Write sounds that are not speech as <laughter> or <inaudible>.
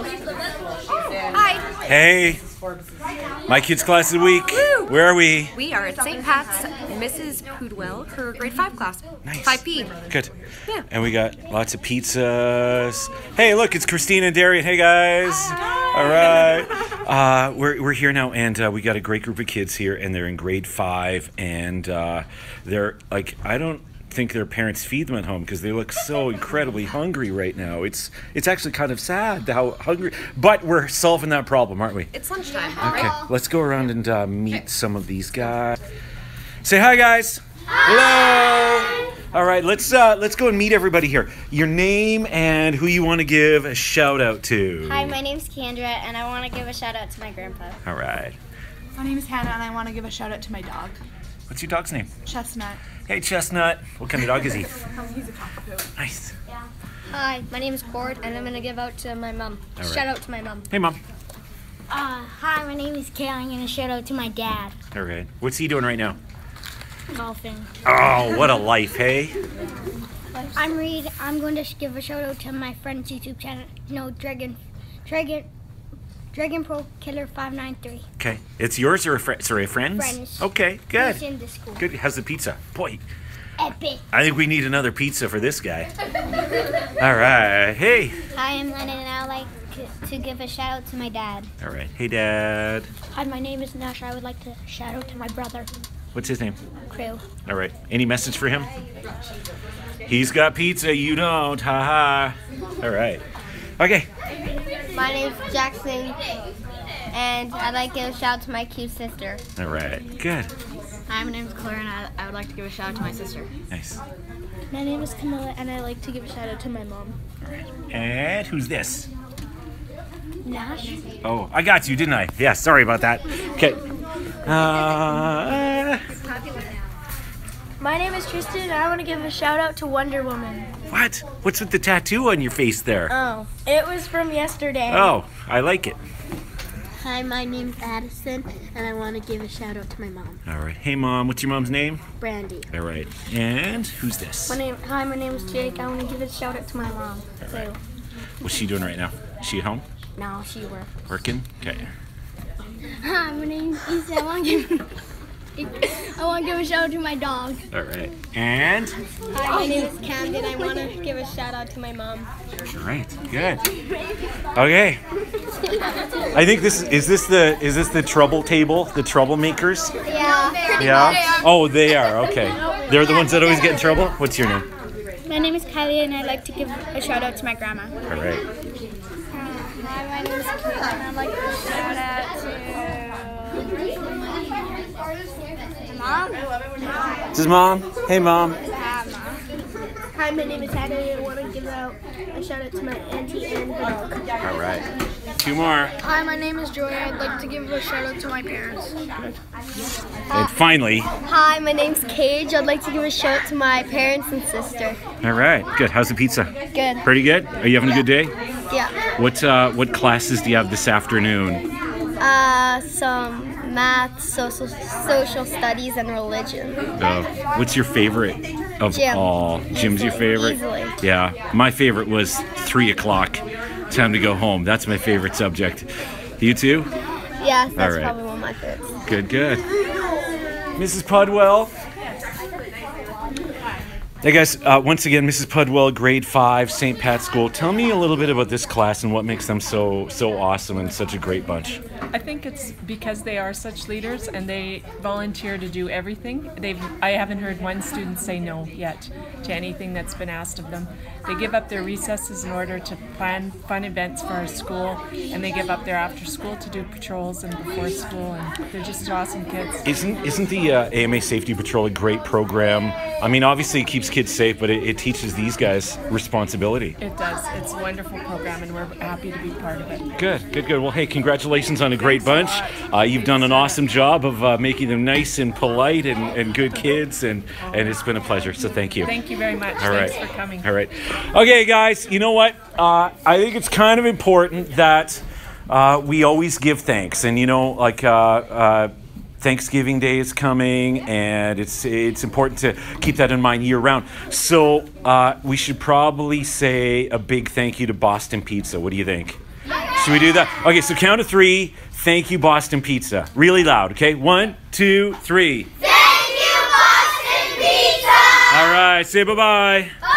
Hi. Hey, my kids' class of the week. Where are we? We are at St. Pat's, Mrs. Pudwell, her grade 5 class. Nice. 5P. Good. Yeah. And we got lots of pizzas. Hey, look, it's Christina and Darian. Hey, guys. Hi. All right. <laughs> Uh, we're, we're here now, and uh, we got a great group of kids here, and they're in grade five, and uh, they're like, I don't think their parents feed them at home because they look so incredibly hungry right now. It's it's actually kind of sad how hungry, but we're solving that problem, aren't we? It's lunchtime. Okay, let's go around and uh, meet some of these guys. Say hi, guys. Hello. All right, let's uh, let's go and meet everybody here. Your name and who you want to give a shout out to. Hi, my name's Kendra, and I want to give a shout out to my grandpa. All right. My name is Hannah, and I want to give a shout out to my dog, What's your dog's name? Chestnut. Hey, Chestnut. What kind of dog is he? <laughs> He's a cockapoo. Nice. Hi, my name is Cord, and I'm gonna give out to my mom. All right. Shout out to my mom. Hey, mom. Uh, hi, my name is Kayla. I'm gonna shout out to my dad. All right. What's he doing right now? Golfing. Oh, what a life, hey. I'm Reed. I'm going to give a shout out to my friend's YouTube channel. No, Dragon, Dragon, Dragon Pro Killer 593. Okay. It's yours or a friend? Sorry, a friend's? Friend's. Okay, He's good. in the school. Good. How's the pizza? Boy, Epic. I think we need another pizza for this guy. <laughs> All right. Hey. Hi, I'm Lennon, and I would like to- to give a shout out to my dad. All right. Hey, Dad. Hi, my name is Nash. I would like to shout out to my brother, What's his name? Crew. All right. Any message for him? He's got pizza. You don't. Ha ha. All right. Okay. My name's Jackson, and I'd like to give a shout out to my cute sister. All right. Good. Hi, my name is Claire, and I, I would like to give a shout out to my sister. Nice. My name is Camilla, and I'd like to give a shout out to my mom. All right. And who's this? Nash. Oh, I got you, didn't I? Yeah. Sorry about that. Okay. Uh, My name is Tristan, and I want to give a shout out to Wonder Woman. what? What's with the tattoo on your face there? Oh, it was from yesterday. Oh, I like it. Hi, my name's Addison, and I want to give a shout out to my mom, All right. Hey, mom. What's your mom's name? Brandy. All right. And who's this? My name. Hi, my name is Jake. I want to give a shout out to my mom too. What's she doing right now? Is she at home? No, she works. Working? Okay. Hi, my name's Issa. I want to give. I want to give a shout out to my dog. All right. And? Hi, my name is Camden. I want to give a shout out to my mom. All right. Good. Okay. I think this is this the is this the trouble table, the troublemakers? Yeah. Yeah. Oh, they are. Okay. They're the ones that always get in trouble. What's your name? My name is Kylie, and I'd like to give a shout out to my grandma. All right. Uh, hi, my name is Caitlin, and I'd like to shout out to mom. This is mom. Hey, mom. Hi, my name is Hannah, and I want to give out a shout out to my auntie and her dog. All right. Two more. Hi, my name is Joy. I'd like to give a shout out to my parents. And finally. Hi, my name's Cage. I'd like to give a shout out to my parents and sister. All right. Good. How's the pizza? Good. Pretty good. Are you having a good day? Yeah. What uh, what classes do you have this afternoon? Uh, some math, social, social studies, and religion. Uh, what's your favorite of Gym. all? Gym's your favorite? Easily. Yeah, my favorite was three o'clock. Time to go home. That's my favorite subject. You too? Yeah, that's right. probably one of my favorites. Good, good. Mrs. Pudwell. Hey guys, uh, once again, Mrs. Pudwell, grade five, St. Pat's School. Tell me a little bit about this class and what makes them so so awesome and such a great bunch. I think it's because they are such leaders and they volunteer to do everything. They've I haven't heard one student say no yet to anything that's been asked of them. They give up their recesses in order to plan fun events for our school, and they give up their after school to do patrols and before school, and they're just awesome kids. Isn't isn't the uh, AMA Safety Patrol a great program? I mean, obviously it keeps kids safe, but it, it teaches these guys responsibility. It does. It's a wonderful program, and we're happy to be part of it. Good, good, good. Well, hey, congratulations on a great bunch. Uh, you've done an awesome job of uh, making them nice and polite and, and good kids, and, and it's been a pleasure. So thank you. Thank you very much. All right. Thanks for coming. All right. Okay, guys, you know what? Uh, I think it's kind of important that uh, we always give thanks. And, you know, like, uh, uh, Thanksgiving Day is coming, and it's it's important to keep that in mind year round. So uh, we should probably say a big thank you to Boston Pizza. What do you think? Should we do that? Okay, so count to three. Thank you, Boston Pizza. Really loud, okay? One, two, three. Thank you, Boston Pizza! All right, say bye bye. Bye!